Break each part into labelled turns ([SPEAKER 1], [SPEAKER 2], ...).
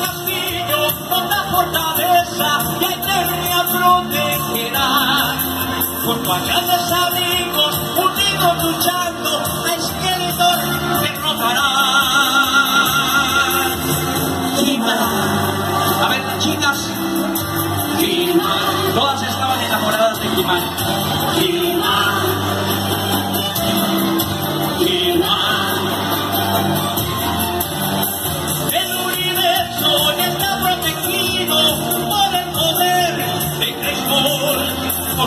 [SPEAKER 1] Castillo con la fortaleza y a Eternia protegerá. A grandes amigos, unidos luchando, a Skeletor derrotará. A ver, chicas. Todas estaban enamoradas de He-Man.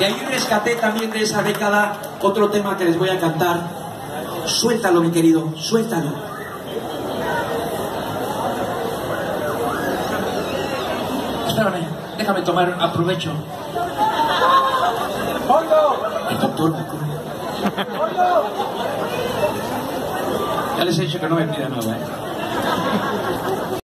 [SPEAKER 1] Y ahí rescaté también de esa década otro tema que les voy a cantar. Suéltalo, mi querido, suéltalo. Espérame, déjame tomar aprovecho. El doctor. Ya les he dicho que no me pida nada, ¿eh?